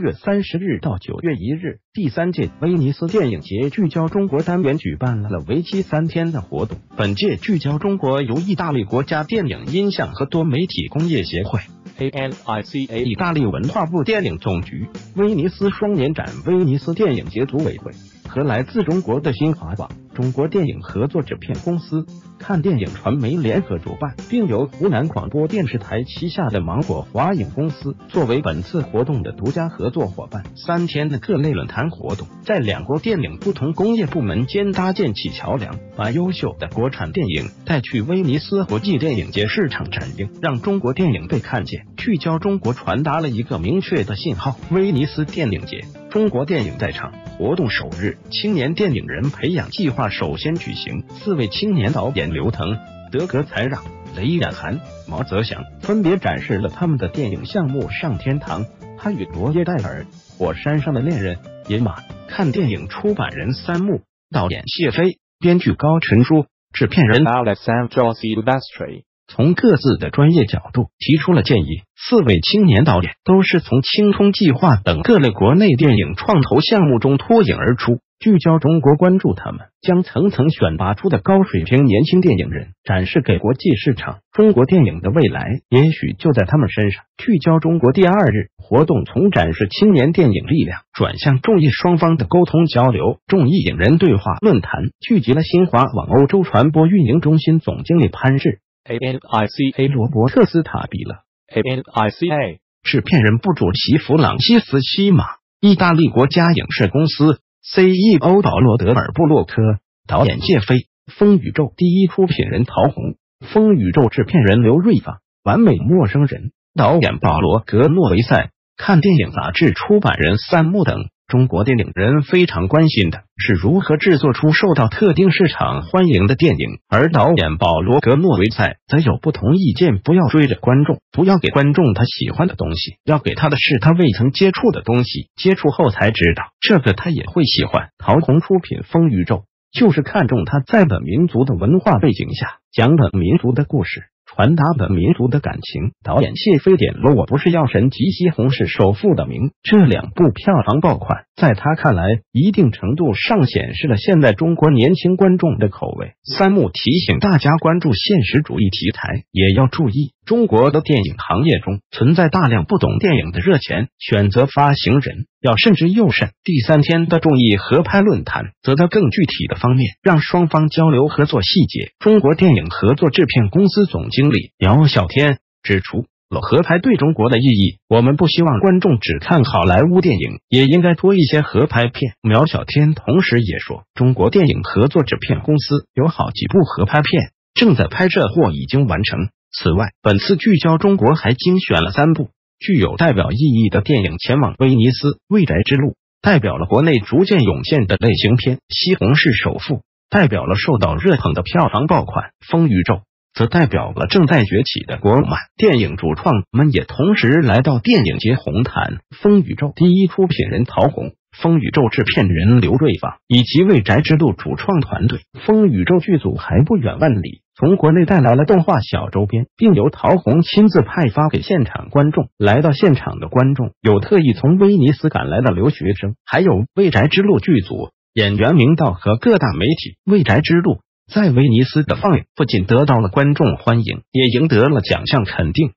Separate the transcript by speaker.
Speaker 1: 月三十日到九月一日，第三届威尼斯电影节聚焦中国单元举办了为期三天的活动。本届聚焦中国由意大利国家电影音像和多媒体工业协会、
Speaker 2: ANICA
Speaker 1: 意大利文化部电影总局、威尼斯双年展、威尼斯电影节组委会和来自中国的新华网、中国电影合作制片公司、看电影传媒联合主办，并由湖南广播电视台旗下的芒果华影公司作为本次活动的独家合作伙伴。三天的各类论坛活动，在两国电影不同工业部门间搭建起桥梁，把优秀的国产电影带去威尼斯国际电影节市场展映，让中国电影被看见。聚焦中国，传达了一个明确的信号：威尼斯电影节，中国电影在场。活动首日，青年电影人培养计划首先举行，四位青年导演刘腾、德格才让、雷冉涵、毛泽祥分别展示了他们的电影项目《上天堂》、他与罗耶戴尔、火山上的恋人、野马。看电影出版人三木，导演谢飞，编剧高晨书，制片人
Speaker 2: Alexandro Silvestri
Speaker 1: 从各自的专业角度提出了建议。四位青年导演都是从青通计划等各类国内电影创投项目中脱颖而出，聚焦中国，关注他们，将层层选拔出的高水平年轻电影人展示给国际市场。中国电影的未来也许就在他们身上。聚焦中国第二日活动从展示青年电影力量，转向众艺双方的沟通交流。众艺影人对话论坛聚集了新华网欧洲传播运营中心总经理潘志
Speaker 2: ANICA
Speaker 1: 罗伯特斯塔比勒
Speaker 2: ，ANICA
Speaker 1: 制片人部主席弗朗西斯西马，意大利国家影视公司 CEO 保罗德尔布洛克，导演谢飞，风宇宙第一出品人陶虹，风宇宙制片人刘瑞芳，完美陌生人导演保罗格诺维塞，看电影杂志出版人三木等。中国电影人非常关心的是如何制作出受到特定市场欢迎的电影，而导演保罗格诺维塞则有不同意见。不要追着观众，不要给观众他喜欢的东西，要给他的是他未曾接触的东西，接触后才知道这个他也会喜欢。陶虹出品《风宇宙》，就是看中他在本民族的文化背景下讲本民族的故事。传达本民族的感情。导演谢飞点了《我不是药神》及《西红柿首富》的名，这两部票房爆款，在他看来，一定程度上显示了现在中国年轻观众的口味。三木提醒大家关注现实主义题材，也要注意中国的电影行业中存在大量不懂电影的热钱选择发行人。要慎之又慎。第三天的众议合拍论坛，则在更具体的方面让双方交流合作细节。中国电影合作制片公司总经理姚小天指出合拍对中国的意义。我们不希望观众只看好莱坞电影，也应该多一些合拍片。苗小天同时也说，中国电影合作制片公司有好几部合拍片正在拍摄或已经完成。此外，本次聚焦中国还精选了三部。具有代表意义的电影前往威尼斯，《未来之路》代表了国内逐渐涌现的类型片，《西红柿首富》代表了受到热捧的票房爆款，《风宇宙》则代表了正在崛起的国漫电影主创们也同时来到电影节红毯，《风宇宙》第一出品人陶虹。风宇宙制片人刘瑞芳以及未宅之路主创团队，风宇宙剧组还不远万里从国内带来了动画小周边，并由陶虹亲自派发给现场观众。来到现场的观众有特意从威尼斯赶来的留学生，还有未宅之路剧组演员明道和各大媒体。未宅之路在威尼斯的放映不仅得到了观众欢迎，也赢得了奖项肯定。